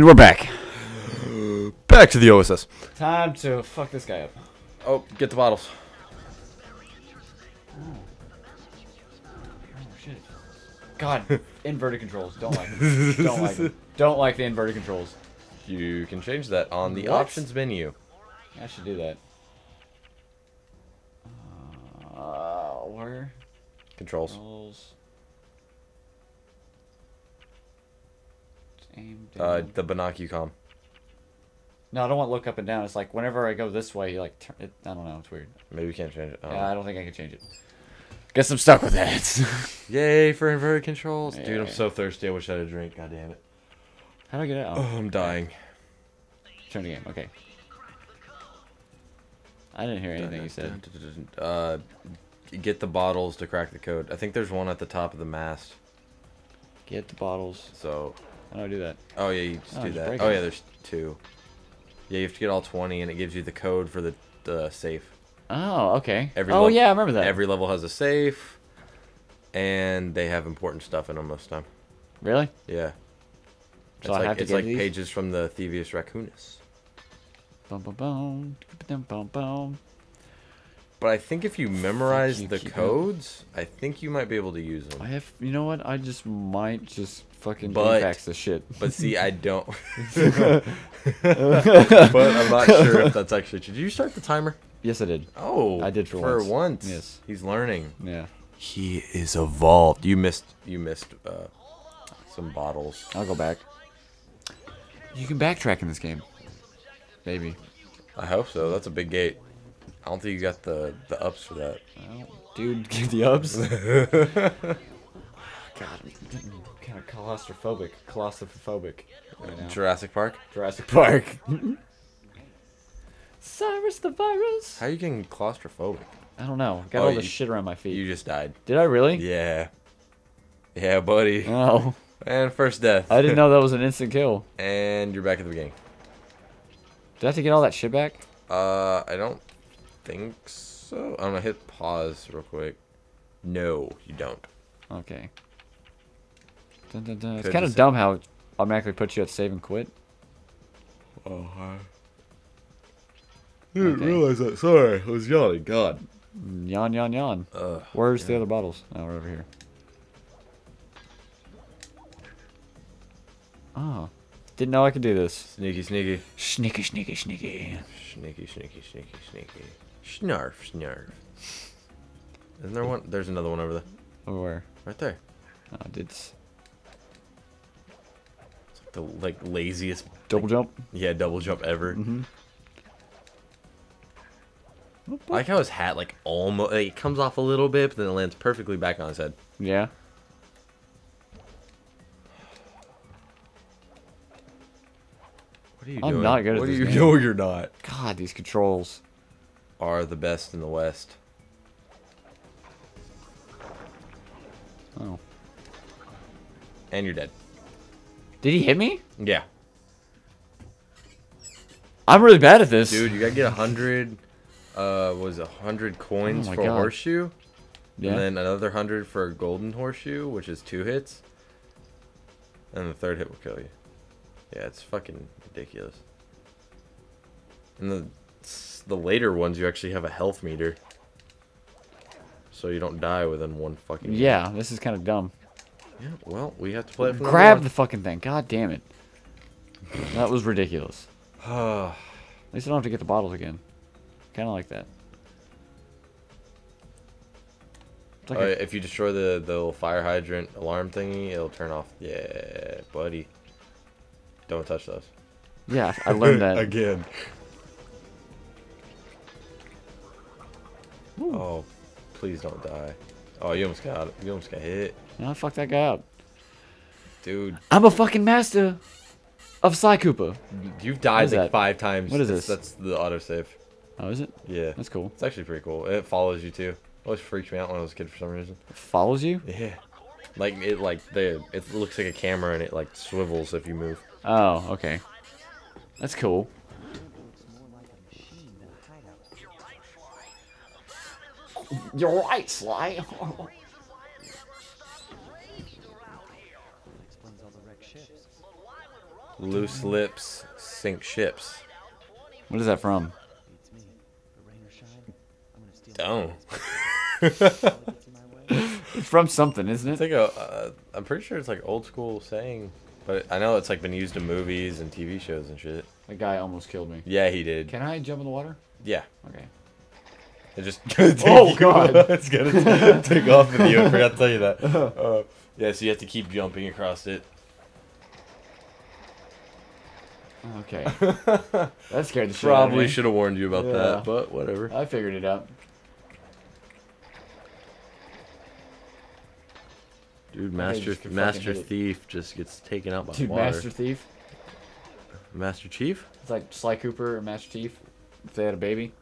And we're back. Back to the OSS. Time to fuck this guy up. Oh, get the bottles. Oh shit. God, inverted controls. Don't like them. Don't like them. Don't like the inverted controls. You can change that on the What? options menu. I should do that. Uh, where? Controls. Controls. Aim Uh, down. the Binocucom. no, I don't want to look up and down. It's like whenever I go this way, you like turn it. I don't know. It's weird. Maybe we can't change it. Oh. Yeah, I don't think I can change it. Guess I'm stuck with that. Yay for inverted controls. Dude, I'm Yeah. so thirsty. I wish I had a drink. God damn it. How do I get out? Oh, I'm dying. Turn the game. Okay. I didn't hear anything you said. Uh, get the bottles to crack the code. I think there's one at the top of the mast. Get the bottles. So, How do I do that? oh yeah, you just Oh, do just that. Oh it. yeah, there's two. Yeah, you have to get all 20, and it gives you the code for the the safe. Oh, okay. Every oh yeah, I remember that. Every level has a safe, and they have important stuff in them most of the time. really? Yeah. So it's I like, have to it's get like these? pages from the Thievius Raccoonus. Bum bum bum. Bum bum bum. But I think if you memorize you, the codes, I think you might be able to use them. I have. You know what? I just might just fucking But- fax this shit. But see, I don't. but I'm not sure if that's actually true. Did you start the timer? yes, I did. Oh, I did for for once. once. Yes. he's learning. Yeah. He is evolved. You missed. You missed uh, some bottles. I'll go back. You can backtrack in this game. Maybe. I hope so. That's a big gate. I don't think you got the the ups for that. Well, dude, give the ups. God, I'm kind of claustrophobic. Claustrophobic. Right. Jurassic Park. Jurassic Park. Cyrus the virus. How are you getting claustrophobic? I don't know. Got Oh, all the you- shit around my feet. You just died. Did I really? Yeah. Yeah, buddy. Oh, And first death. I didn't know that was an instant kill. and you're back at the beginning. Did I have to get all that shit back? Uh, I don't think so. I'm gonna hit pause real quick. No, you don't. Okay. Dun, dun, dun. It's kind of dumb how it automatically puts you at save and quit. Oh, hi. Didn't Okay. realize that. Sorry, I was yawning. God. Mm, yawn, yawn, yawn. Ugh. Where's the other bottles? Oh, we're over here. Oh. Didn't know I could do this. Sneaky, sneaky. Sneaky, sneaky, sneaky. Sneaky, sneaky, sneaky, sneaky. Snarf, snarf. Isn't there one? There's another one over there. Over where? Right there. Oh, I did s- The like laziest, double jump. yeah, double jump ever. Mm-hmm. I like how his hat like almost like, it comes off a little bit, but then it lands perfectly back on his head. Yeah. What are you doing? I'm doing? not good at what this are you game. doing? You're not. God, these controls. Are the best in the West. Oh. And you're dead. Did he hit me? Yeah. I'm really bad at this. Dude, you gotta get a hundred uh was a hundred coins Oh for a horseshoe. Yeah. And then another hundred for a golden horseshoe, which is two hits. And the third hit will kill you. Yeah, it's fucking ridiculous. And the the later ones you actually have a health meter. So you don't die within one fucking game. yeah, this is kind of dumb. Yeah, well, we have to play Grab the fucking thing. God damn it. That was ridiculous. At least I don't have to get the bottles again. Kind of like that. Like Oh, if you destroy the, the little fire hydrant alarm thingy, it'll turn off. Yeah, buddy. Don't touch those. yeah, I learned that. Again. Oh, please don't die. Oh, you almost got you almost got hit. No, fuck that guy up. Dude, I'm a fucking master of Sly Cooper. you've died like that? five times. What is That's- this? That's the autosave. Oh, is it? Yeah. That's cool. It's actually pretty cool. It follows you too. Always freaked me out when I was a kid for some reason. It follows you? Yeah. Like it like the it looks like a camera and it like swivels if you move. Oh, okay. That's cool. You're right, Sly. Explains all the wrecked ships. Loose lips sink ships. What is that from? Don't. It's from something, isn't it? It's it? like a. Uh, I'm pretty sure it's like old school saying, but I know it's like been used in movies and TV shows and shit. The guy almost killed me. Yeah, he did. Can I jump in the water? Yeah. Okay. It just. Oh, God. it's gonna take off with you. I forgot to tell you that. Uh, yeah, so you have to keep jumping across it. Okay. that scared the shit out of Probably me. should have warned you about Yeah. that, but whatever. I figured it out. Dude, Master just could fucking Master hit it. Thief just gets taken out by Dude, water. Master Thief. Master Chief? It's like Sly Cooper and Master Chief. If they had a baby.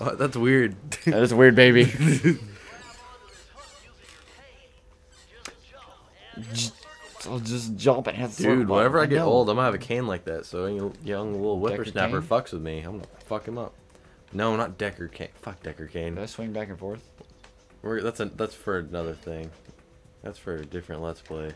Oh, that's weird. That is weird baby. I'll just jump and have Dude, whenever I get know. old, I'm gonna have a cane like that. So any young little whippersnapper cane? fucks with me, I'm gonna fuck him up. No, not Deckard Cain. Fuck Deckard Cain. Did I swing back and forth? We're, that's a, that's for another thing. That's for a different let's play.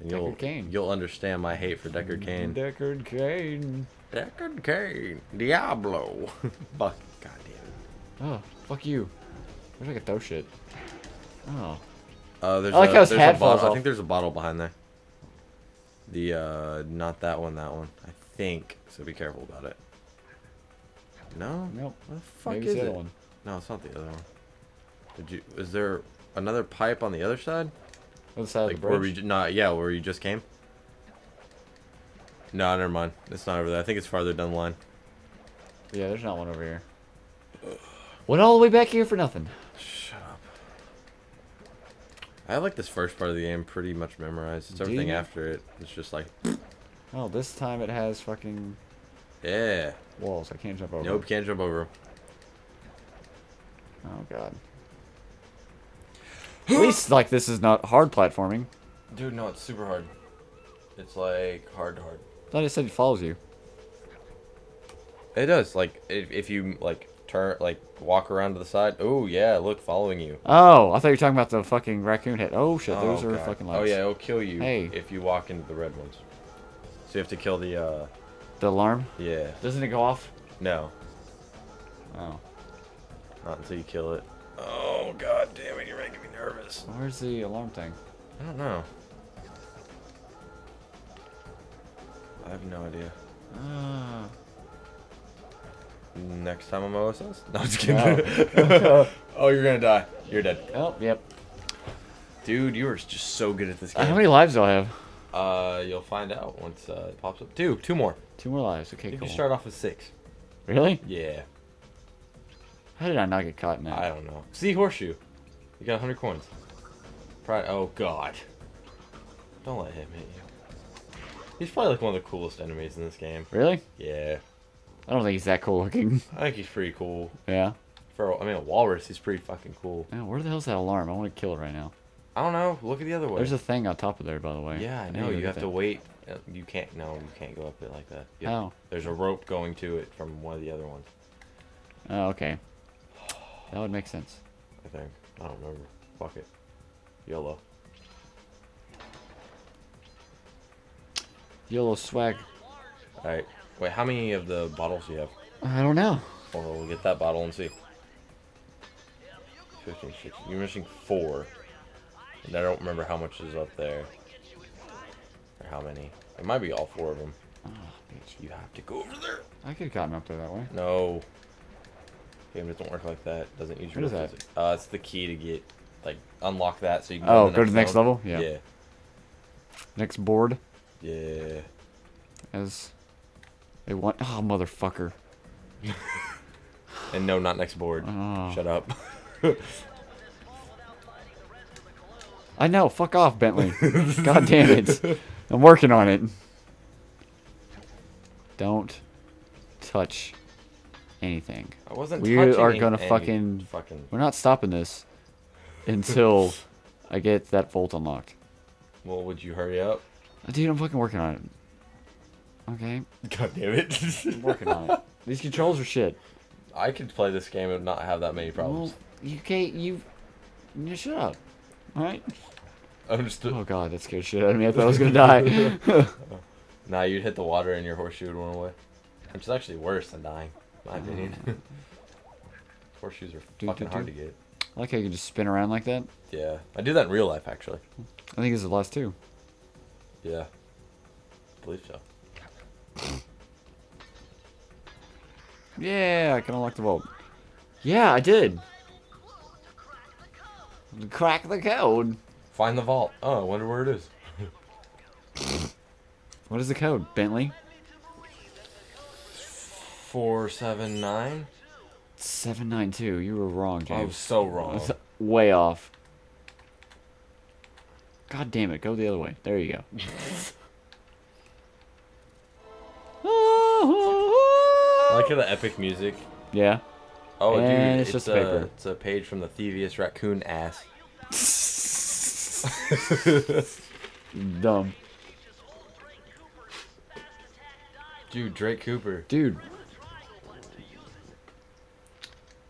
And you'll Deckard Cain. you'll understand my hate for Deckard Cain. Deckard Cain. Deckard Cain, Diablo. Fuck, god damn it. Oh, fuck you. Where's I can throw shit? Oh. Uh, there's I like a, how his there's hat a bottle. falls I think there's a bottle behind there. The uh, not that one, that one. I think. So be careful about it. No. Nope. What the fuck Maybe is the it? other one. No, it's not the other one. Did you? Is there another pipe on the other side? Other side Like of the where we? bridge. Not yeah, where you just came. No, never mind. It's not over there. I think it's farther down the line. Yeah, there's not one over here. Went all the way back here for nothing. Shut up. I like this first part of the game pretty much memorized. It's everything after it. It's just like, Oh, this time it has fucking yeah. walls. I can't jump over. Nope, can't jump over. Oh god. At least like this is not hard platforming. Dude, no, it's super hard. It's like hard to hard. thought it said it follows you. It does. Like if, if you like turn like walk around to the side. Oh yeah, look, following you. Oh, I thought you were talking about the fucking raccoon head. Oh shit, those Oh, are God. fucking lights. Oh yeah, it'll kill you Hey. if you walk into the red ones. So you have to kill the uh The alarm? yeah. Doesn't it go off? No, Oh. not until you kill it. Oh god damn it, you're making me nervous. Where's the alarm thing? I don't know. I have no idea. Ah. Next time I'm OSS? No, I'm just kidding. No. oh, you're gonna die. You're dead. Oh, yep. Dude, you are just so good at this Uh, game. how many lives do I have? Uh, you'll find out once uh, it pops up. Two, two more. Two more lives. Okay, You cool. can start off with six. Really? Yeah, How did I not get caught in that? I don't know. See horseshoe. You got 100 coins. Pride. Oh God. Don't let him hit you. He's probably like one of the coolest enemies in this game. Really? Yeah, I don't think he's that cool looking. I think he's pretty cool. yeah. For I mean, a walrus, he's pretty fucking cool. Yeah, where the hell's that alarm? I want to kill it right now. I don't know. Look at the other way. There's a thing on top of there, by the way. yeah, I know. You have to that. wait. Uh, You can't. No, you can't go up it like that. Have- Oh. There's a rope going to it from one of the other ones. Oh, okay. That would make sense. I think. I don't remember. Fuck it. YOLO. Yellow swag. Alright. Wait, how many of the bottles do you have? I don't know. Hold on, we'll get that bottle and see. 15, 16. You're missing four. And I don't remember how much is up there. Or how many. It might be all four of them. Oh, bitch. You have to go over there. I could have gotten up there that way. No. Game doesn't work like that. Doesn't use is that? physics. Uh, it's the key to get, like, unlock that so you can Oh, go to the next level? Yeah. Yeah. Next board Yeah. as they want. Oh, motherfucker. And no, not next board. Oh. Shut up. I know. Fuck off, Bentley. God damn it. I'm working on it. Don't touch anything. I wasn't We are gonna fucking- fucking. We're not stopping this until I get that vault unlocked. Well, would you hurry up? Dude, I'm fucking working on it. Okay, God damn it! I'm working on it. These controls are shit. I could play this game and not have that many problems. Well, you can't. You. You shut up. All right. I'm just. Oh god, that scared shit out of me. I thought I was gonna die. Nah, you'd hit the water and your horseshoe would run away. Which is actually worse than dying, in my opinion. Ah. Horseshoes are Do, fucking do, hard to get. I like how you can just spin around like that. Yeah, I do that in real life actually. I think it's the last two. Yeah, I believe so. Yeah, I can unlock the vault. Yeah, I did. Crack the code. Find the vault. Oh, I wonder where it is. What is the code, Bentley? Four seven nine. 792. You were wrong, James. I was so wrong. Way off. God damn it. Go the other way. There you go. like how the epic music. yeah. Oh, And dude, eh, it's it's, just a, paper. it's a page from the Thievius Raccoon ass. Dumb. Dude, Drake Cooper. Dude.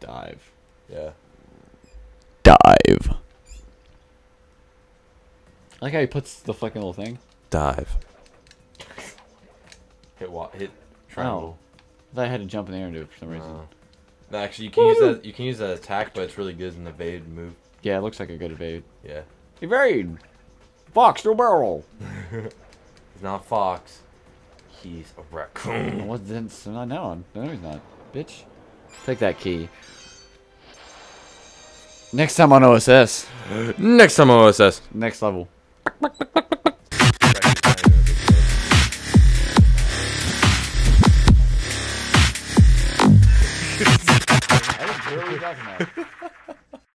Dive. Yeah. Dive. I like how he puts the fucking little thing. Dive. Hit what? Hit triangle. Thought I had to jump in the air and do it for some reason. No. No, actually, you can use that. You can use that attack, but it's really good in the evade move. Yeah, it looks like a good evade. Yeah. Evade! Fox no barrel! He's not Fox. He's a raccoon. What then? So not now. No, he's not. Bitch. Take that key. Next time on OSS. Next time on OSS. Next level. what are we talking about?